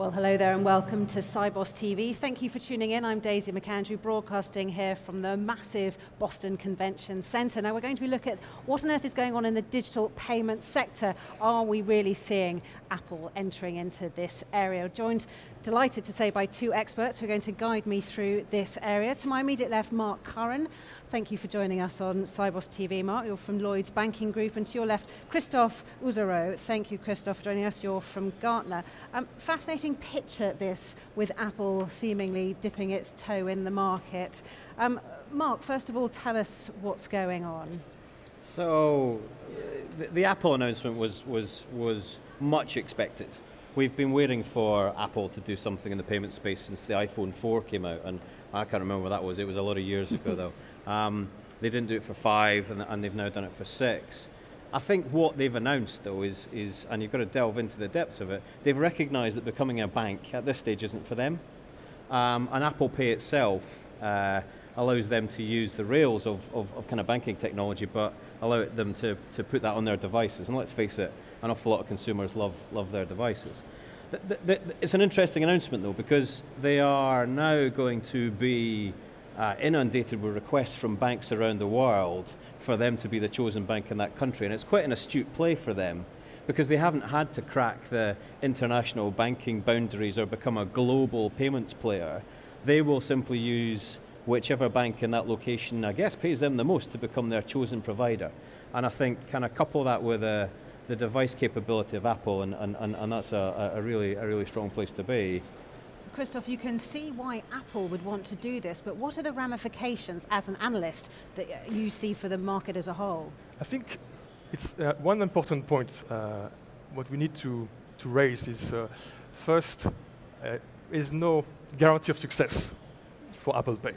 Well, hello there and welcome to Sibos TV. Thank you for tuning in. I'm Daisy McAndrew, broadcasting here from the massive Boston Convention Center. Now, we're going to be looking at what on earth is going on in the digital payment sector. Are we really seeing Apple entering into this area? Joined, delighted to say, by two experts who are going to guide me through this area. To my immediate left, Mark Curran. Thank you for joining us on Sibos TV, Mark. You're from Lloyds Banking Group. And to your left, Christophe Uzureau. Thank you, Christophe, for joining us. You're from Gartner. Um, fascinating picture, this, with Apple seemingly dipping its toe in the market. Um, Mark, first of all, tell us what's going on. So, the, the Apple announcement was, was, was much expected. We've been waiting for Apple to do something in the payment space since the iPhone 4 came out, and I can't remember what that was. It was a lot of years ago, though. Um, they didn't do it for five, and, and, they've now done it for six. I think what they've announced, though, is, is, and you've got to delve into the depths of it, they've recognized that becoming a bank at this stage isn't for them. Um, and Apple Pay itself uh, allows them to use the rails of, of, of, kind of banking technology, but allow them to, to put that on their devices. And let's face it, an awful lot of consumers love, love their devices. The, the, it's an interesting announcement, though, because they are now going to be uh, inundated with requests from banks around the world for them to be the chosen bank in that country. And it's quite an astute play for them because they haven't had to crack the international banking boundaries or become a global payments player. They will simply use whichever bank in that location, I guess, pays them the most to become their chosen provider. And I think kind of couple that with uh, the device capability of Apple, and, and, and, and that's a, a, really, a really strong place to be. Christoph, you can see why Apple would want to do this, but what are the ramifications as an analyst that you see for the market as a whole? I think it's uh, one important point. Uh, what we need to, to raise is uh, first, uh, is no guarantee of success for Apple Pay.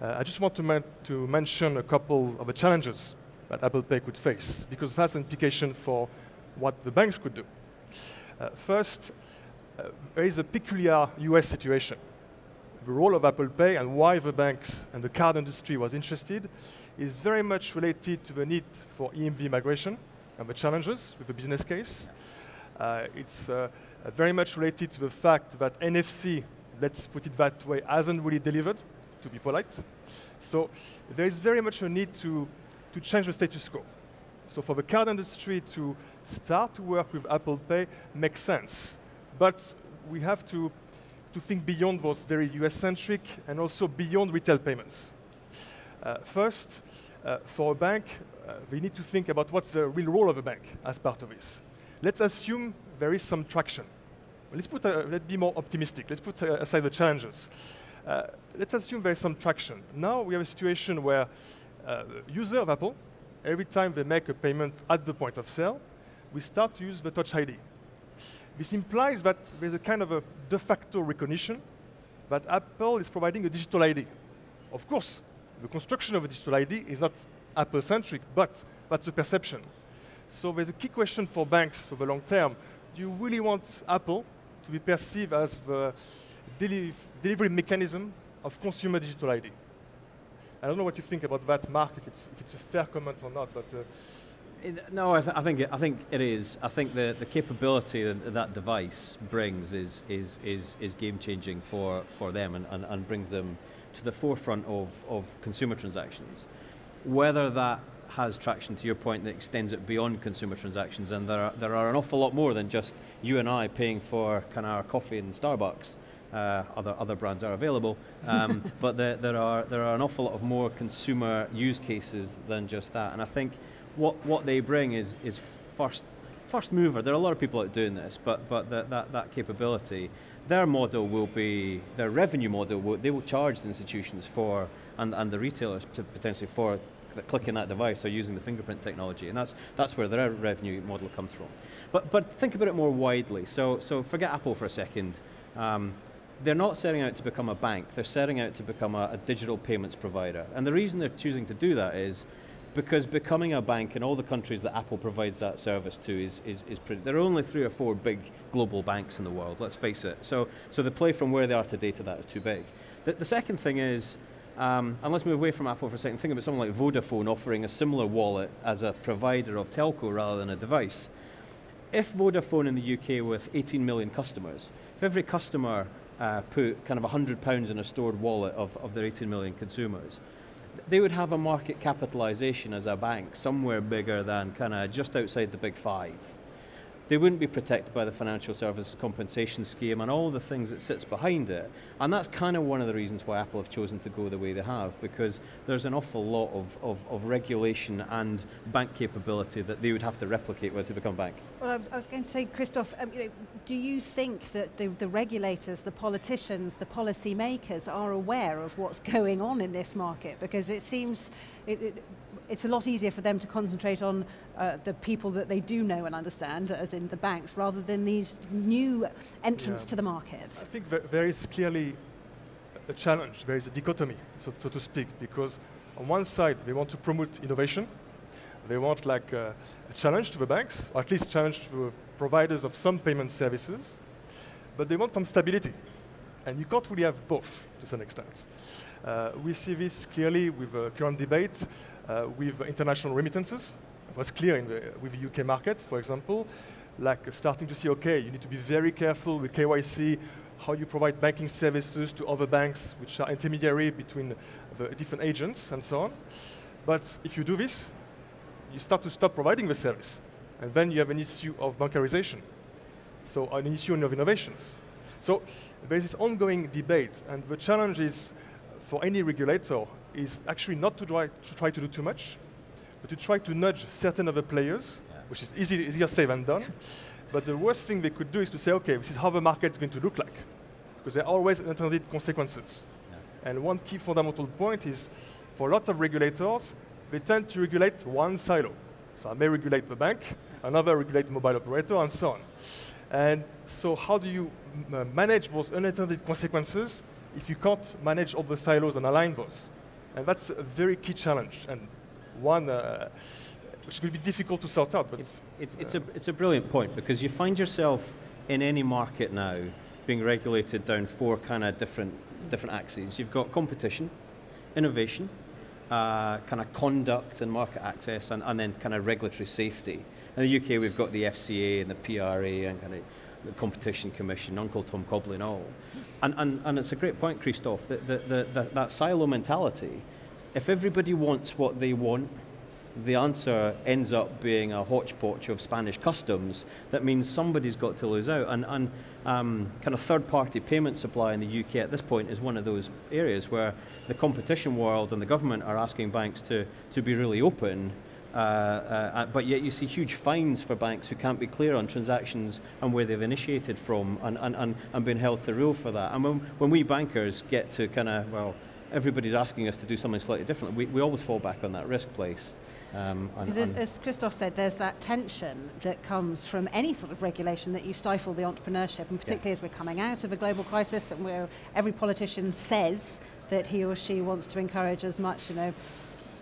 Uh, I just want to, to mention a couple of the challenges that Apple Pay could face, because that's an implication for what the banks could do. Uh, first, uh, there is a peculiar US situation. The role of Apple Pay and why the banks and the card industry was interested is very much related to the need for EMV migration and the challenges with the business case. Uh, it's uh, very much related to the fact that NFC, let's put it that way, hasn't really delivered, to be polite. So there is very much a need to, to change the status quo. So for the card industry to start to work with Apple Pay makes sense. But we have to, to think beyond those very US-centric and also beyond retail payments. Uh, first, uh, for a bank, uh, we need to think about what's the real role of a bank as part of this. Let's assume there is some traction. Let's, put, uh, let's be more optimistic. Let's put uh, aside the challenges. Uh, let's assume there is some traction. Now we have a situation where uh, user of Apple, every time they make a payment at the point of sale, we start to use the Touch ID. This implies that there's a kind of a de facto recognition that Apple is providing a digital ID. Of course, the construction of a digital ID is not Apple-centric, but that's a perception. So there's a key question for banks for the long term. Do you really want Apple to be perceived as the delivery mechanism of consumer digital ID? I don't know what you think about that, Mark, if it's, if it's a fair comment or not, but uh, it, no, I, th I, think it, I think it is. I think the, the capability that that device brings is is is, is game changing for, for them and, and, and brings them to the forefront of, of consumer transactions. Whether that has traction to your point that extends it beyond consumer transactions, and there are, there are an awful lot more than just you and I paying for kind of our coffee in Starbucks. Uh, other other brands are available, um, but there, there are there are an awful lot of more consumer use cases than just that, and I think what, what they bring is, is first, first mover. There are a lot of people out doing this, but, but the, that, that capability, their model will be, their revenue model, will, they will charge the institutions for, and, and the retailers to potentially for clicking that device or using the fingerprint technology, and that's, that's where their revenue model comes from. But, but think about it more widely. So, so forget Apple for a second. Um, they're not setting out to become a bank, they're setting out to become a, a digital payments provider. And the reason they're choosing to do that is because becoming a bank in all the countries that Apple provides that service to is, is, is pretty, there are only three or four big global banks in the world, let's face it. So, so the play from where they are today to that is too big. The, the second thing is, um, and let's move away from Apple for a second, think about someone like Vodafone offering a similar wallet as a provider of telco rather than a device. if Vodafone in the UK with 18 million customers, if every customer uh, put kind of £100 in a stored wallet of, of their 18 million consumers, they would have a market capitalization as a bank somewhere bigger than kind of just outside the big five they wouldn't be protected by the financial services compensation scheme and all the things that sits behind it. And that's kind of one of the reasons why Apple have chosen to go the way they have, because there's an awful lot of, of, of regulation and bank capability that they would have to replicate whether to become bank. Well, I was, I was going to say, Christoph, um, you know, do you think that the, the regulators, the politicians, the policymakers are aware of what's going on in this market? Because it seems it, it, it's a lot easier for them to concentrate on uh, the people that they do know and understand, as in the banks, rather than these new entrants yeah. to the market. I think there is clearly a challenge, there is a dichotomy, so, so, to speak, because on one side they want to promote innovation, they want like uh, a challenge to the banks, or at least challenge to the providers of some payment services, but they want some stability. And you can't really have both to some extent. Uh, we see this clearly with the current debate with international remittances. It was clear in the, with the UK market, for example, like uh, starting to see, okay, you need to be very careful with KYC, how you provide banking services to other banks, which are intermediary between the different agents and so on. But if you do this, you start to stop providing the service. And then you have an issue of bankarization. So an issue of innovations. So there's this ongoing debate, and the challenge is for any regulator is actually not to try, to try to do too much, but to try to nudge certain other players, yeah. which is easy, easier said than done. but the worst thing they could do is to say, okay, this is how the market is going to look like, because there are always unintended consequences. Yeah. And one key fundamental point is, for a lot of regulators, they tend to regulate one silo. So I may regulate the bank, another regulate the mobile operator, and so on. And so how do you uh, manage those unintended consequences if you can't manage all the silos and align those? And that's a very key challenge, and one uh, which will be difficult to sort out. But it's, it's, it's, a, it's a brilliant point because you find yourself in any market now being regulated down four kind of different, different axes. You've got competition, innovation, uh, kind of conduct and market access, and, and then kind of regulatory safety. In the UK, we've got the FCA and the PRA and kind of the Competition Commission, Uncle Tom Cobley and all. And, and, and it's a great point, Christoph, that, that, that, that silo mentality, if everybody wants what they want, the answer ends up being a hodgepodge of Spanish customs. That means somebody's got to lose out. And, and um, kind of third-party payment supply in the UK at this point is one of those areas where the competition world and the government are asking banks to, to be really open uh, uh, uh, but yet you see huge fines for banks who can't be clear on transactions and where they've initiated from and, and, and, and been held to rule for that. And when, when we bankers get to kind of, well, everybody's asking us to do something slightly different, we, we always fall back on that risk place. Um, as, as Christoph said, there's that tension that comes from any sort of regulation that you stifle the entrepreneurship, and particularly yeah. as we're coming out of a global crisis and where every politician says that he or she wants to encourage as much, you know,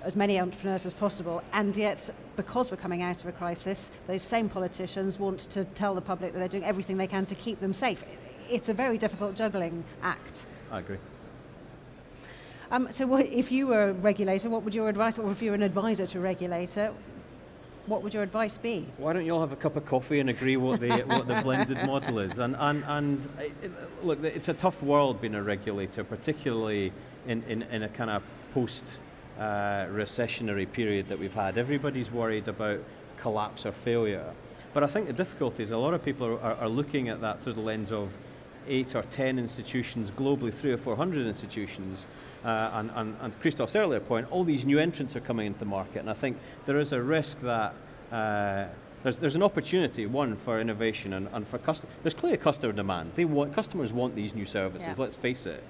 as many entrepreneurs as possible, and yet, because we're coming out of a crisis, those same politicians want to tell the public that they're doing everything they can to keep them safe. It's a very difficult juggling act. I agree. Um, so, what, if you were a regulator, what would your advice, or if you were an advisor to a regulator, what would your advice be? Why don't you all have a cup of coffee and agree what the, what the blended model is? And, and, and it, look, it's a tough world being a regulator, particularly in, in, in a kind of post uh, recessionary period that we've had. Everybody's worried about collapse or failure. But I think the difficulty is a lot of people are, are, looking at that through the lens of eight or ten institutions globally, three or four hundred institutions. Uh, and, and, and Christoph's earlier point, all these new entrants are coming into the market. And I think there is a risk that uh, there's, there's an opportunity, one, for innovation and, and for customers. There's clearly customer demand. They want, customers want these new services, yeah. let's face it.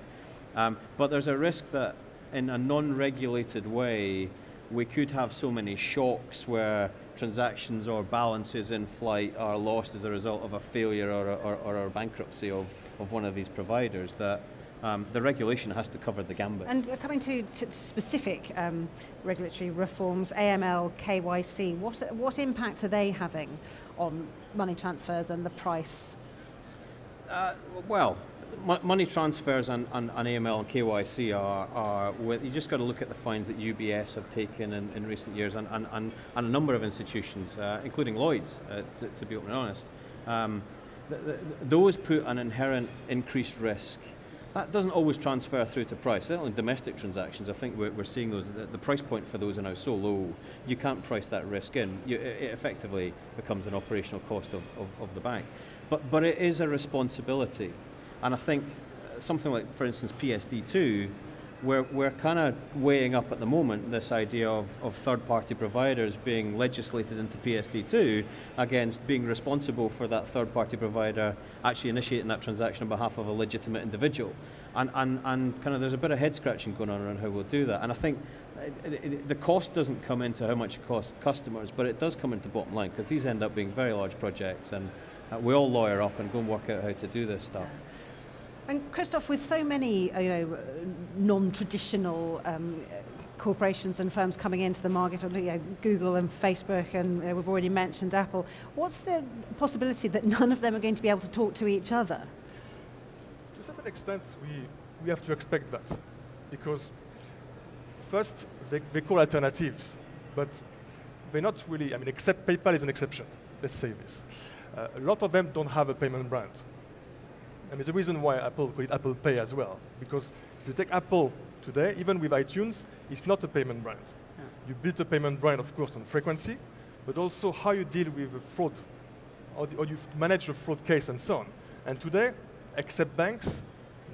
Um, but there's a risk that in a non-regulated way, we could have so many shocks where transactions or balances in flight are lost as a result of a failure or, or, or a bankruptcy of, of one of these providers that um, the regulation has to cover the gambit. And coming to, to specific um, regulatory reforms, AML, KYC, what, what impact are they having on money transfers and the price Uh, well, money transfers and, and, and, AML and KYC are, are with, you just got to look at the fines that UBS have taken in, in recent years and, and, and, and a number of institutions, uh, including Lloyds, uh, to, to, be open and honest. Um, th th those put an inherent increased risk. That doesn't always transfer through to price. Certainly domestic transactions, I think we're, we're seeing those, the, the, price point for those are now so low, you can't price that risk in. You, it effectively becomes an operational cost of, of, of the bank. But, but it is a responsibility and I think something like, for instance, PSD2, we're, we're kind of weighing up at the moment this idea of, of third-party providers being legislated into PSD2 against being responsible for that third-party provider actually initiating that transaction on behalf of a legitimate individual. And, and, and kind of there's a bit of head scratching going on around how we'll do that. And I think it, it, the cost doesn't come into how much it costs customers, but it does come into bottom line because these end up being very large projects and uh, we all lawyer up and go and work out how to do this stuff. And Christoph, with so many uh, you know, non-traditional um, corporations and firms coming into the market, you know, Google and Facebook, and you know, we've already mentioned Apple, what's the possibility that none of them are going to be able to talk to each other? To a certain extent, we, we have to expect that. Because first, they, they call alternatives, but they're not really, I mean, except PayPal is an exception. Let's say this. Uh, a lot of them don't have a payment brand. I mean, the reason why Apple call it Apple Pay as well, because if you take Apple today, even with iTunes, it's not a payment brand. Yeah. You build a payment brand, of course, on frequency, but also how you deal with fraud, or, or you manage the fraud case and so on. And today, except banks,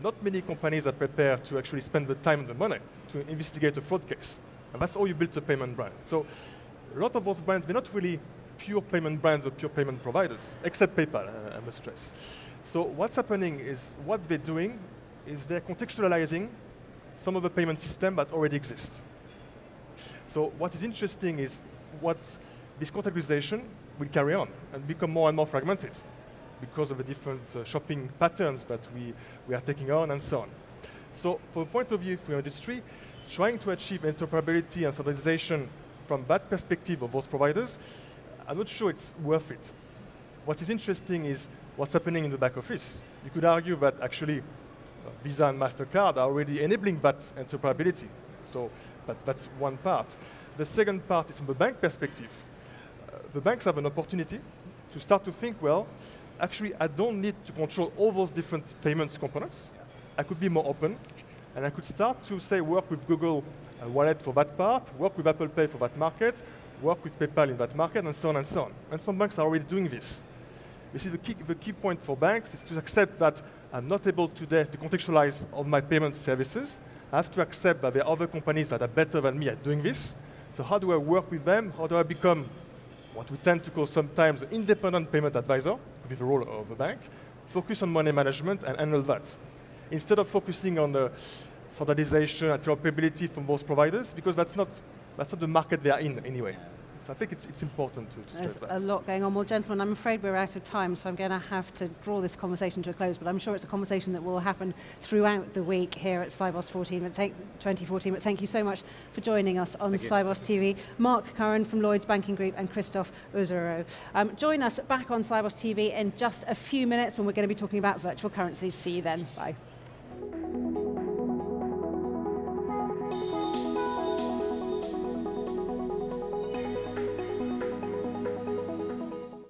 not many companies are prepared to actually spend the time and the money to investigate a fraud case. And that's how you build a payment brand. So a lot of those brands, they're not really pure payment brands or pure payment providers, except PayPal, I must stress. So what's happening is what they're doing is they're contextualizing some of the payment system that already exists. So what is interesting is what this contextualization will carry on and become more and more fragmented because of the different uh, shopping patterns that we, we are taking on and so on. So from the point of view of your industry, trying to achieve interoperability and standardization from that perspective of those providers, I'm not sure it's worth it. What is interesting is what's happening in the back office. You could argue that actually uh, Visa and MasterCard are already enabling that interoperability. So but that's one part. The second part is from the bank perspective. Uh, the banks have an opportunity to start to think, well, actually I don't need to control all those different payments components. I could be more open, and I could start to say work with Google uh, Wallet for that part, work with Apple Pay for that market, work with PayPal in that market, and so on and so on. And some banks are already doing this. You see, the key, the key point for banks is to accept that I'm not able today to contextualize all my payment services. I have to accept that there are other companies that are better than me at doing this. So how do I work with them? How do I become what we tend to call sometimes an independent payment advisor, with the role of a bank, focus on money management and handle that. Instead of focusing on the standardization and interoperability from those providers, because that's not, that's not the market they are in anyway. So I think it's, it's important to, to There's that. a lot going on. Well, gentlemen, I'm afraid we're out of time, so I'm going to have to draw this conversation to a close, but I'm sure it's a conversation that will happen throughout the week here at Sibos 14, but 2014. But thank you so much for joining us on Sibos TV. Mark Curran from Lloyds Banking Group and Christoph Uzureau. Um, join us back on Sibos TV in just a few minutes when we're going to be talking about virtual currencies. See you then. Bye.